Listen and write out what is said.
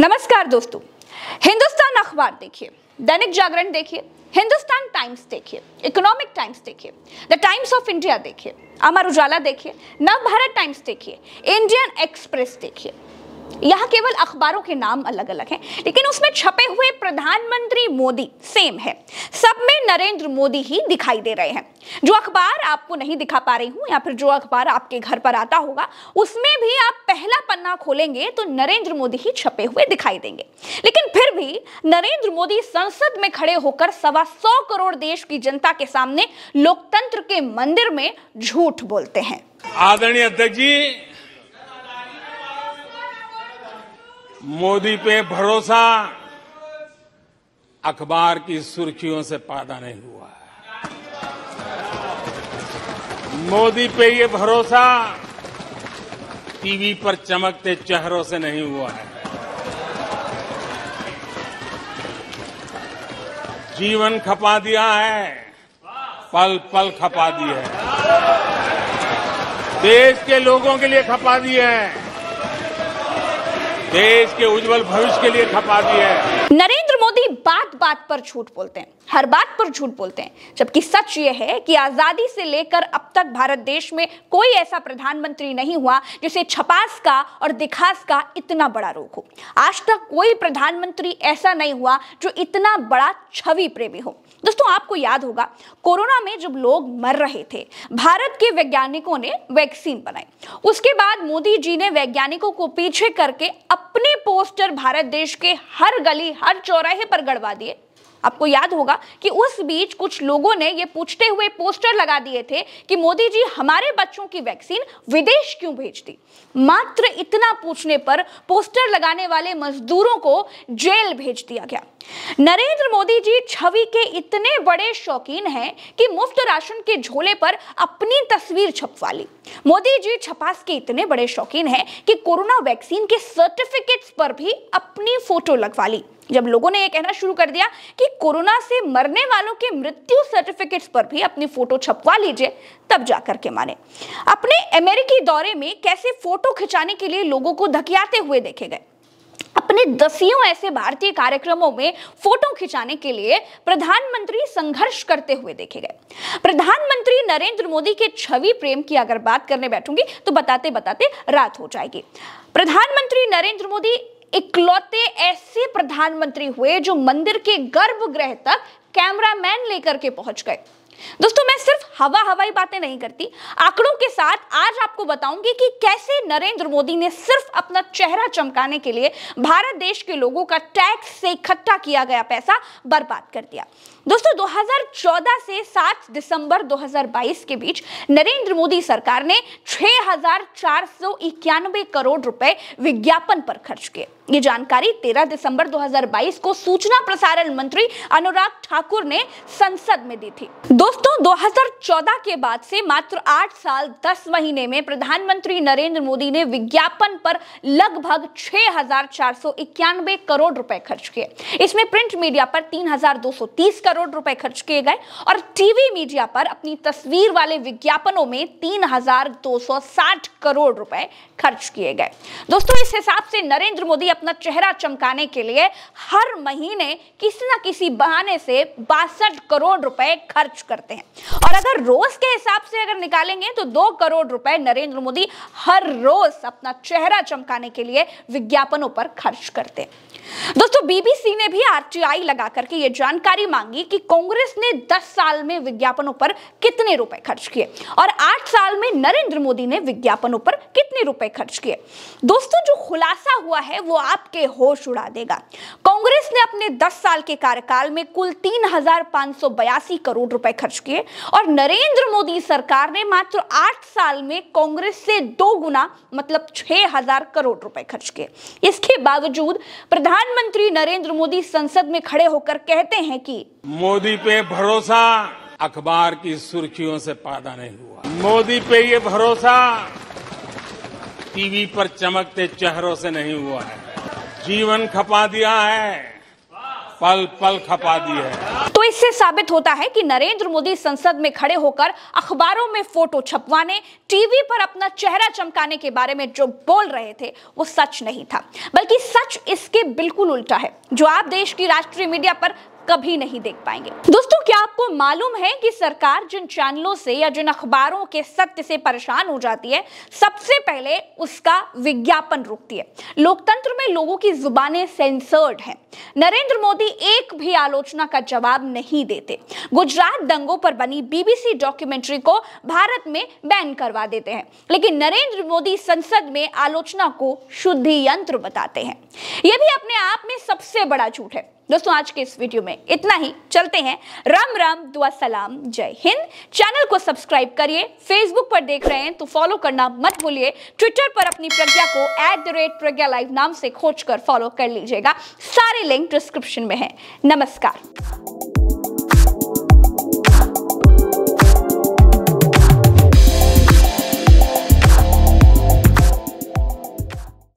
नमस्कार दोस्तों, हिंदुस्तान अखबार देखिए, दैनिक जागरण देखिए, हिंदुस्तान टाइम्स देखिए, इकोनॉमिक टाइम्स देखिए, द टाइम्स ऑफ़ इंडिया देखिए, अमर उजाला देखिए, नव भारत टाइम्स देखिए, इंडियन एक्सप्रेस देखिए। यहाँ केवल अखबारों के नाम अलग अलग हैं, लेकिन उसमें छपे हुए प्रधानमंत्री मोदी सेम है। सब में नरेंद्र मोदी ही दिखाई दे रहे हैं। जो अखबार आपको नहीं दिखा पा रही हूँ, या फिर जो अखबार आपके घर पर आता होगा, उसमें भी आप पहला पन्ना खोलेंगे तो नरेंद्र मोदी ही छपे हुए दिखाई देंगे। लेकिन फिर भी नरेंद्र मोदी संसद में खड़े होकर सवा सौ करोड़ देश की जनता के सामने लोकतंत्र के मंदिर में झूठ बोलते हैं। आदरणीय अध्यक्ष जी मोदी पे भरोसा अखबार की सुर्खियों से पैदा नहीं हुआ है। मोदी पे ये भरोसा टीवी पर चमकते चेहरों से नहीं हुआ है। जीवन खपा दिया है, पल पल खपा दिए है। देश के लोगों के लिए खपा दिए है। देश के उज्जवल भविष्य के लिए खपा दी है। नरेंद्र मोदी बात बात पर झूठ बोलते हैं, हर बात पर झूठ बोलते हैं। जबकि सच ये है कि आज़ादी से लेकर अब तक भारत देश में कोई ऐसा प्रधानमंत्री नहीं हुआ जिसे छपास का और दिखास का इतना बड़ा रोग हो। आज तक कोई प्रधानमंत्री ऐसा नहीं हुआ जो इतना बड़ा छवि प्रेमी हो। दोस्तों, आपको याद होगा, कोरोना में जब लोग मर रहे थे, भारत के वैज्ञानिकों ने वैक्सीन बनाई। उसके बाद मोदी जी ने वैज्ञानिकों को पीछे करके अपने पोस्टर भारत देश के हर गली, हर चौराहे पर गड़वा दिए। आपको याद होगा कि उस बीच कुछ लोगों ने ये पूछते हुए पोस्टर लगा दिए थे कि मोदी जी हमारे बच्चों की वैक्सीन विदेश क्यों भेज दी? मात्र इतना पूछने पर पोस्टर लगाने वाले मजदूरों को जेल भेज दिया गया। नरेंद्र मोदी जी छवि के इतने बड़े शौकीन हैं कि मुफ़्त राशन के झोले पर अपनी तस्वीर छपवा ली। मोदी जी छपास के इतने बड़े शौकीन हैं कि कोरोना वैक्सीन के सर्टिफिकेट्स पर भी अपनी फ़ोटो लगवा ली। जब लोगों ने यह कहना शुरू कर दिया कि कोरोना से मरने वालों के मृत्यु सर्टिफिकेट्स पर भी अपनी फ़ोटो छपवा लीजिए, तब जाकर के माने। अपने अमेरिकी दौरे में कैसे फ़ोटो खिंचाने के लिए लोगों को धकियाते हुए देखे गए। अपने दसियों ऐसे भारतीय कार्यक्रमों में फ़ोटो खिंचाने के लिए प्रधानमंत्री संघर्ष करते हुए देखे गए। प्रधानमंत्री नरेंद्र मोदी के छवि प्रेम की अगर बात करने बैठूँगी तो बताते बताते रात हो जाएगी। प्रधानमंत्री नरेंद्र मोदी इकलौते ऐसे प्रधानमंत्री हुए जो मंदिर के गर्भगृह तक कैमरामैन लेकर के पहुँच गए। दोस्तों, मैं सिर्फ़ हवा हवाई बातें नहीं करती, आंकड़ों के साथ आज आपको बताऊँगी कि कैसे नरेंद्र मोदी ने सिर्फ़ अपना चेहरा चमकाने के लिए भारत देश के लोगों का टैक्स से इकट्ठा किया गया पैसा बर्बाद कर दिया। दोस्तों 2014 से 7 दिसंबर 2022 के बीच नरेंद्र मोदी सरकार ने छह हज़ार चार सौ इक्यानवे करोड़ रुपए विज्ञापन पर खर्च किए। ये जानकारी 13 दिसंबर 2022 को सूचना प्रसारण मंत्री अनुराग ठाकुर ने संसद में दी थी। दोस्तों 2014 के बाद से मात्र 8 साल 10 महीने में प्रधानमंत्री नरेंद्र मोदी ने विज्ञापन पर लगभग छह हज़ार चार सौ इक्यानवे करोड़ रुपए खर्च किए। इसमें प्रिंट मीडिया पर 3,230 करोड़ रुपए खर्च किए गए और टीवी मीडिया पर अपनी तस्वीर वाले विज्ञापनों में 3,260 करोड़ रुपए खर्च किए गए। दोस्तों इस हिसाब से नरेंद्र मोदी अपना चेहरा चमकाने के लिए हर महीने किसी न किसी बहाने से बासठ करोड़ रुपए खर्च करते हैं। और अगर रोज के हिसाब से अगर निकालेंगे तो दो करोड़ रुपए नरेंद्र मोदी हर रोज अपना चेहरा चमकाने के लिए विज्ञापनों पर खर्च करते हैं। दोस्तों बीबीसी ने भी आरटीआई लगा करके ये जानकारी मांगी कि कांग्रेस ने 10 साल में विज्ञापनों पर कितने रुपए खर्च किए और 8 साल में नरेंद्र मोदी ने विज्ञापनों पर कितने रुपए खर्च किए। दोस्तों, जो खुलासा हुआ है, वो आपके होश उड़ा देगा। कांग्रेस अपने 10 साल के कार्यकाल में कुल तीन करोड़ रुपए खर्च किए और नरेंद्र मोदी सरकार ने मात्र 8 साल में कांग्रेस से दो गुना मतलब 6000 करोड़ रुपए खर्च किए। इसके बावजूद प्रधानमंत्री नरेंद्र मोदी संसद में खड़े होकर कहते हैं कि मोदी पे भरोसा अखबार की सुर्खियों से पैदा नहीं हुआ। मोदी पे ये भरोसा टीवी पर चमकते चेहरों से नहीं हुआ है। जीवन खपा दिया है। पल पल खपा दी है। तो इससे साबित होता है कि नरेंद्र मोदी संसद में खड़े होकर अखबारों में फ़ोटो छपवाने, टीवी पर अपना चेहरा चमकाने के बारे में जो बोल रहे थे, वो सच नहीं था। बल्कि सच इसके बिल्कुल उल्टा है। जो आप देश की राष्ट्रीय मीडिया पर कभी नहीं देख पाएँगे। दोस्तों, क्या आपको मालूम है कि सरकार जिन चैनलों से या जिन अखबारों के सत्य से परेशान हो जाती है, सबसे पहले उसका विज्ञापन रोकती है। लोकतंत्र में लोगों की जुबानें सेंसर्ड हैं। नरेंद्र मोदी एक भी आलोचना का जवाब नहीं देते। गुजरात दंगों पर बनी बीबीसी डॉक्यूमेंट्री को भारत में बैन करवा देते हैं। लेकिन नरेंद्र मोदी संसद में आलोचना को शुद्धि यंत्र बताते हैं। यह भी अपने आप में सबसे बड़ा झूठ है। दोस्तों, आज के इस वीडियो में इतना ही। चलते हैं। राम राम, दुआ सलाम, जय हिंद। चैनल को सब्सक्राइब करिए। फेसबुक पर देख रहे हैं तो फॉलो करना मत भूलिए। ट्विटर पर अपनी प्रज्ञा को at the rate Pragya live नाम से खोज कर फॉलो कर लीजिएगा। सारे लिंक डिस्क्रिप्शन में है। नमस्कार।